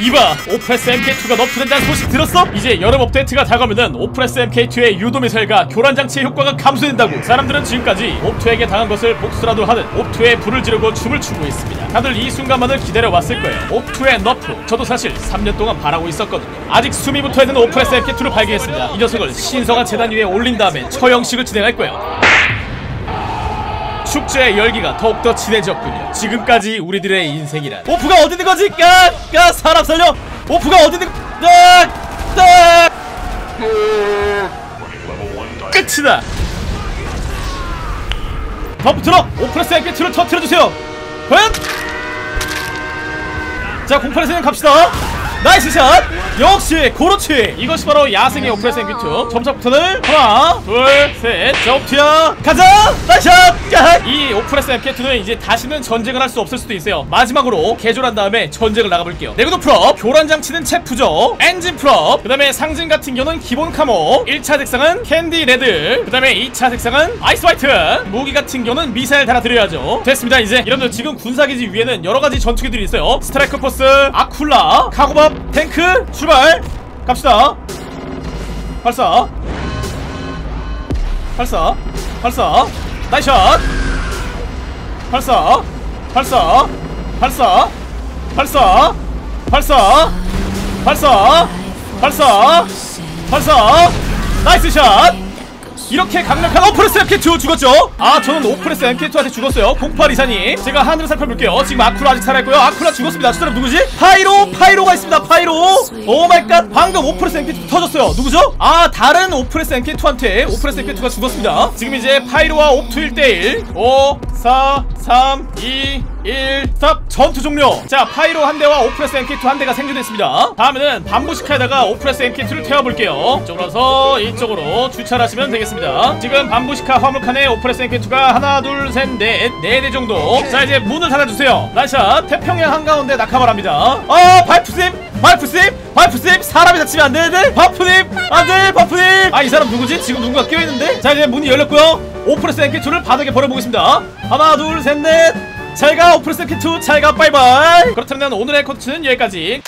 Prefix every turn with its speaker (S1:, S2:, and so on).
S1: 이봐 오프레스 MK2가 너프된다는 소식 들었어? 이제 여름 업데이트가 다가오면은 Oppressor MK2의 유도 미사일과 교란 장치의 효과가 감소된다고 사람들은 지금까지 옵투에게 당한 것을 복수라도 하듯 옵투에 불을 지르고 춤을 추고 있습니다. 다들 이 순간만을 기다려왔을 거예요. 옵투의 nerf 저도 사실 3년 동안 바라고 있었거든요. 아직 숨이 붙어있는 Oppressor MK2를 발견했습니다. 이 녀석을 신성한 제단 위에 올린 다음에 처형식을 진행할 거예요 축제의 열기가 더욱더 진해졌군요. 지금까지 우리들의 인생이란 오프가 어디 있는 거지? 까! 까! 사람 살려! 오프가 어디 있는 딱! 딱! 끝이다! 버프 틀어! 오프레스 엠피트를 터트려주세요! 과연! 자, 08에서 갑시다! 나이스 샷! 역시 그렇지! 이것이 바로 야생의 오프레스 엠피트. 점차부터는 하나 둘셋. 자 옵티야. 가자! nice shot! 야! 이 오프레스 엠피트는 이제 다시는 전쟁을 할 수 없을 수도 있어요. 마지막으로 개조한 다음에 전쟁을 나가볼게요. 내구도 full up. 교란 장치는 chaff죠 엔진 full up. 그 다음에 상징 같은 경우는 기본 camo 1차 색상은 candy red. 그 다음에 2차 색상은 ice white. 무기 같은 경우는 미사일 달아드려야죠. 됐습니다 이제. 여러분들 지금 군사기지 위에는 여러가지 전투기들이 있어요. Strikeforce Akula Cargobob 탱크 출발 갑시다. 발사. 발사. 발사. nice shot. 발사. 발사. 발사. 발사. 발사. 발사. 발사. 발사. nice shot 이렇게 강력한 Oppressor MK2 죽었죠? 아 저는 Oppressor MK2한테 죽었어요. 08 이사님 제가 하늘을 살펴볼게요. 지금 Akula 아직 살아있고요. Akula 죽었습니다. 저 사람 누구지? Pyro! Pyro가 있습니다. Pyro! oh my god 방금 Oppressor MK2 터졌어요. 누구죠? 아 다른 Oppressor MK2한테 Oppressor MK2가 죽었습니다. 지금 이제 Pyro와 옵투 1대1 5 4 3 2 1 stop! 전투 종료! 자 Pyro 한 대와 Oppressor MK2 한 대가 생존했습니다. 다음에는 Bombushka에다가 Oppressor MK2를 태워볼게요. 이쪽으로 서 이쪽으로 주차를 하시면 되겠습니다 지금 Bombushka 화물칸에 Oppressor MK2가 하나 둘 셋 넷 네 대 정도. 자 이제 문을 닫아주세요. nice shot. 태평양 한가운데 낙하바랍니다. 어 바이프쌤 바이프쌤 바이프쌤 사람이 다치면 안 되는데? 바프님? 안 돼 바프님! 아 이 사람 누구지? 지금 누군가 끼어있는데? 자 이제 문이 열렸고요. Oppressor MK2를 바닥에 버려보겠습니다. 하나 둘 셋 넷. 잘가 Oppressor MK2 잘가 바이바이. 그렇다면 오늘의 콘텐츠는 여기까지